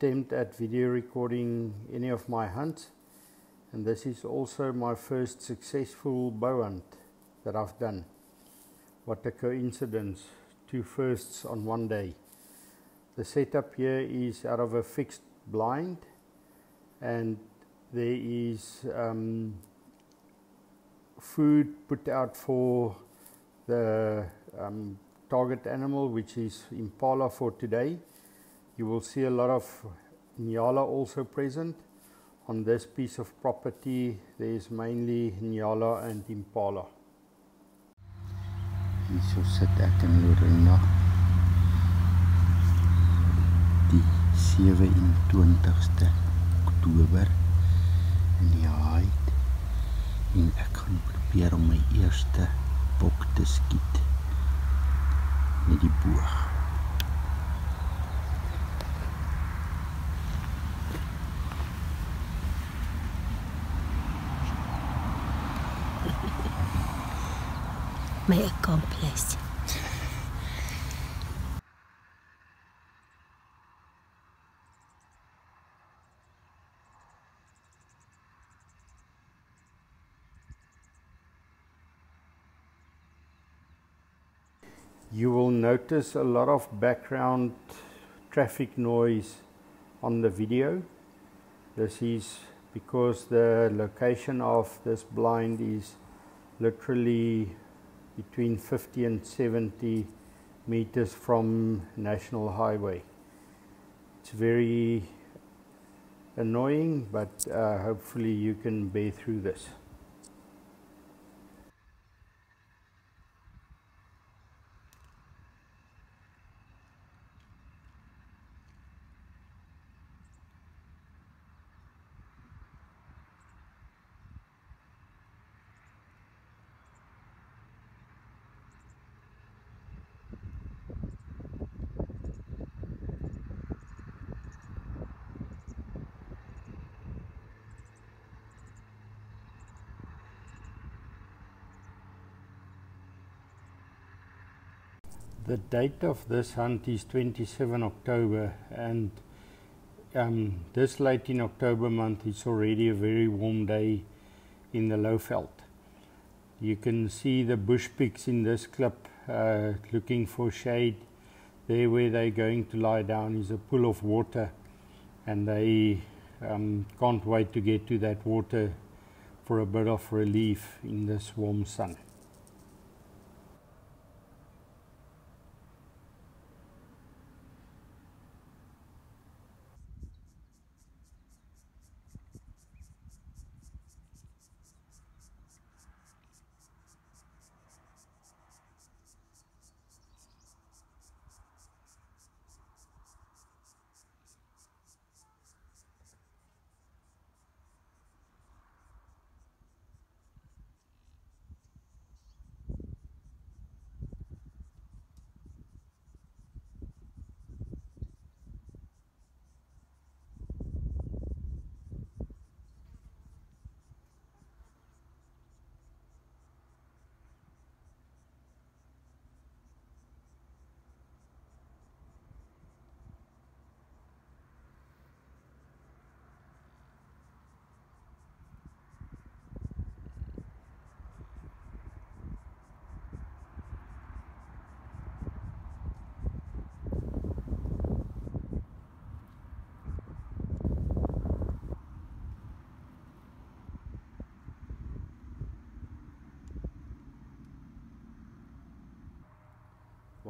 attempt at video recording any of my hunts and this is also my first successful bow hunt that I've done. What a coincidence, two firsts on one day. The setup here is out of a fixed blind and there is um, food put out for the um, target animal which is impala for today. You will see a lot of Nyala also present. On this piece of property there is mainly Nyala and Impala. Hierso sit ek in Lorena die 27ste Oktober in die Haid en ek gaan probeer om my eerste bok te skiet met die boog. My accomplice. You will notice a lot of background traffic noise on the video. This is because the location of this blind is literally between 50 and 70 meters from National Highway. It's very annoying, but uh, hopefully you can bear through this. The date of this hunt is 27 October and um, this late in October month it's already a very warm day in the Lowveld. You can see the bush pigs in this clip uh, looking for shade. There where they're going to lie down is a pool of water and they um, can't wait to get to that water for a bit of relief in this warm sun.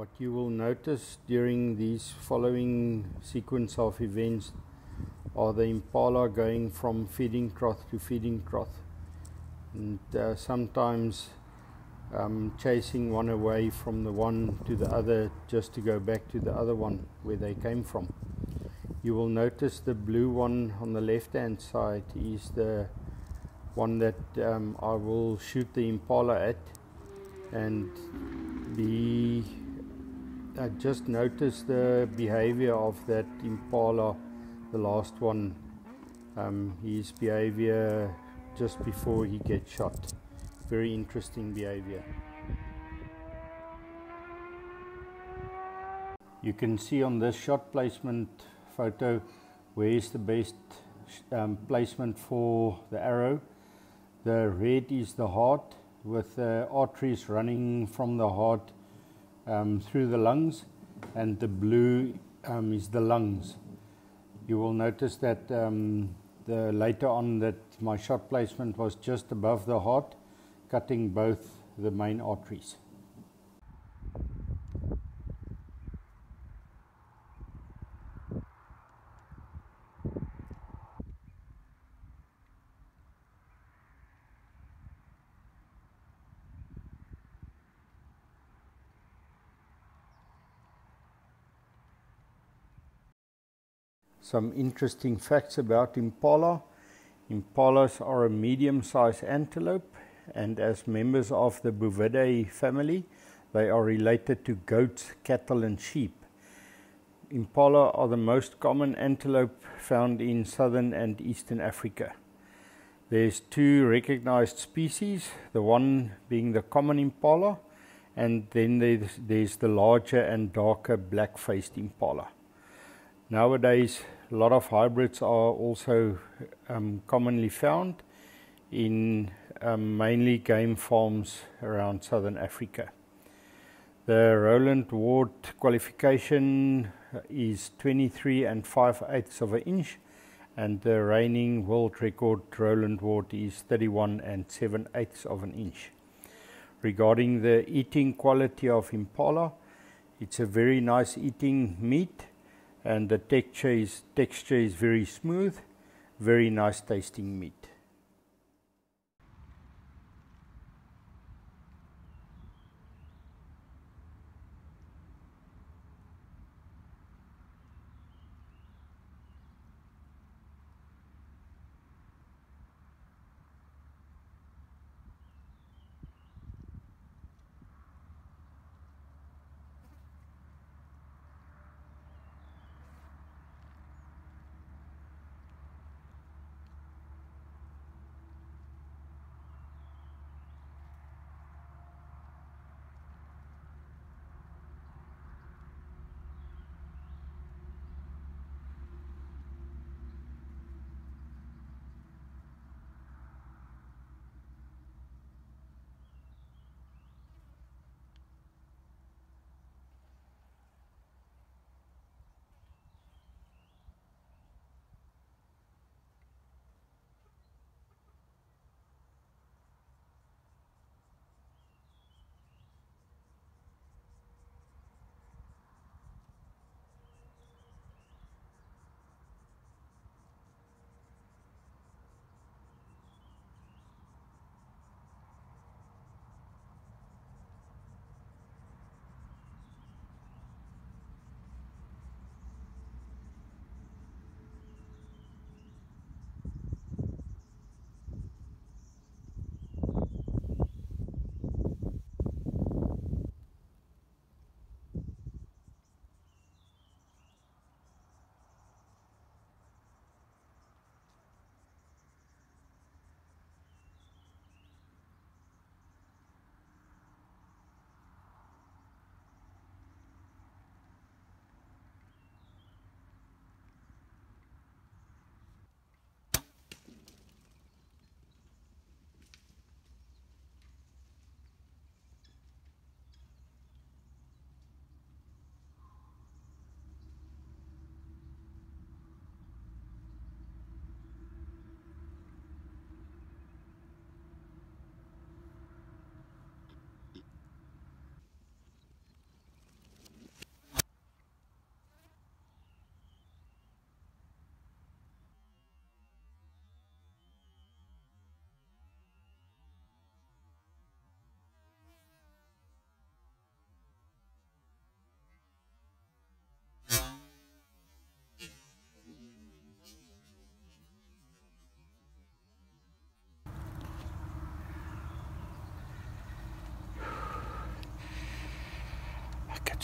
What you will notice during these following sequence of events are the impala going from feeding trough to feeding trough and uh, sometimes um, chasing one away from the one to the other just to go back to the other one where they came from. You will notice the blue one on the left hand side is the one that um, I will shoot the impala at and the I just noticed the behavior of that impala, the last one, um, his behavior just before he gets shot. Very interesting behavior. You can see on this shot placement photo where is the best um, placement for the arrow. The red is the heart with the arteries running from the heart um, through the lungs and the blue um, is the lungs. You will notice that um, the later on that my shot placement was just above the heart, cutting both the main arteries. Some interesting facts about impala. Impalas are a medium-sized antelope and as members of the Bovidae family, they are related to goats, cattle and sheep. Impala are the most common antelope found in southern and eastern Africa. There's two recognized species, the one being the common impala and then there's, there's the larger and darker black-faced impala. Nowadays, a lot of hybrids are also um, commonly found in um, mainly game farms around southern Africa. The Rowland Ward qualification is 23 and 5 eighths of an inch and the reigning world record Rowland Ward is 31 and 7 eighths of an inch. Regarding the eating quality of impala, it's a very nice eating meat and the texture is, texture is very smooth, very nice tasting meat.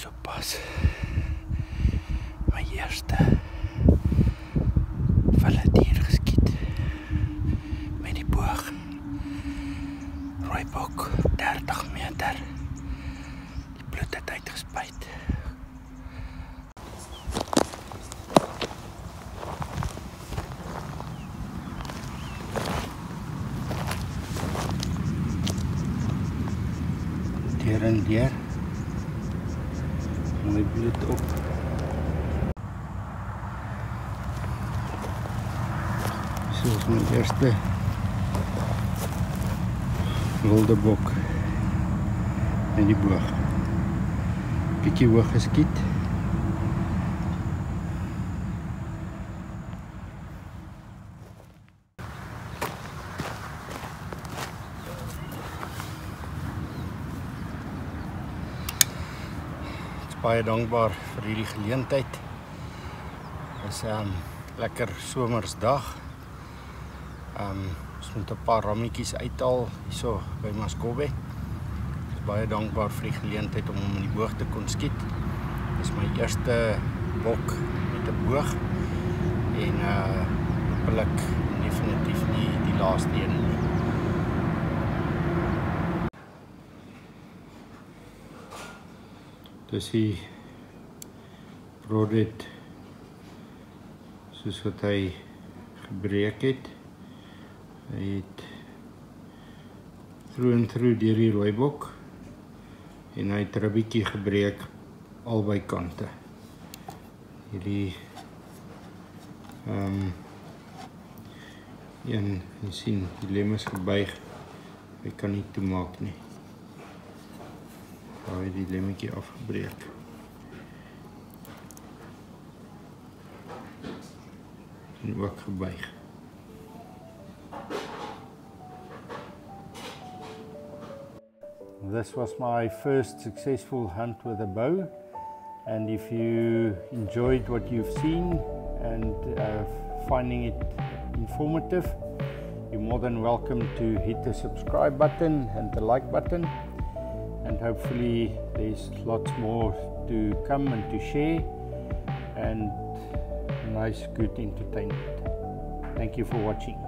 sopas. My eerste valetier geskiet met die boog. Rooibok 30 meter. Die bloed het uitgespuit. Deur en deur. зеленый биотоп. Все, смотришь-то. Голдобок. Они бах. Пики вахаскить. Baie dankbaar vir hierdie geleentheid. Dis 'n um, lekker somersdag. Um ons moet 'n paar rammetjies uithaal hierso by Maskobe. Ek is baie dankbaar vir die geleentheid om hom in die boog te kon skiet. Dis my eerste bok met 'n boog en uh hopelik definitief nie die laaste een nie. Dis hy brodet soos wat hy gebreek het. Hy het through and through deur die rooibok en hy het 'n bietjie gebreek albei kante. Hierdie ehm um, een, jy sien, die lem is gebuig. Hy kan nie toemaak nie. Die lemmetjie afgebreek. En ook gebuig. This was my first successful hunt with a bow and if you enjoyed what you've seen and uh, finding it informative you're more than welcome to hit the subscribe button and the like button and hopefully there's lots more to come and to share and nice good entertainment. Thank you for watching